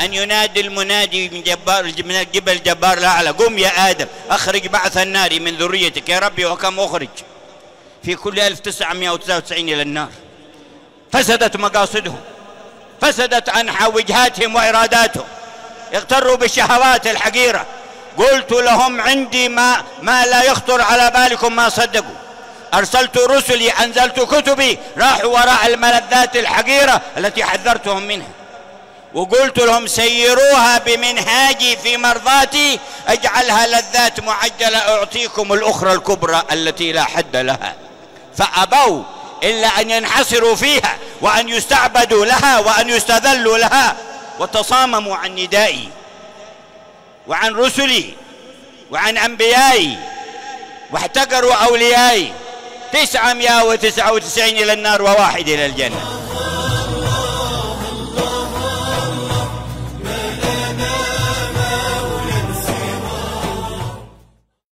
أن ينادي المنادي من جبار من جبل جبار الأعلى. قم يا آدم أخرج بعث النار من ذريتك. يا ربي وكم أخرج؟ في كل 1999 إلى النار. فسدت مقاصدهم فسدت أنحى وجهاتهم وإراداتهم. اغتروا بالشهوات الحقيرة. قلت لهم عندي ما ما لا يخطر على بالكم ما صدقوا. أرسلت رسلي أنزلت كتبي راحوا وراء الملذات الحقيرة التي حذرتهم منها. وقلت لهم سيروها بمنهاجي في مرضاتي أجعلها لذات معجلة أعطيكم الأخرى الكبرى التي لا حد لها. فأبوا إلا أن ينحصروا فيها وأن يستعبدوا لها وأن يستذلوا لها. وتصامموا عن ندائي. وعن رسلي وعن أنبيائي واحتقروا أوليائي تسعمائة وتسعة وتسعين إلى النار وواحد إلى الجنة.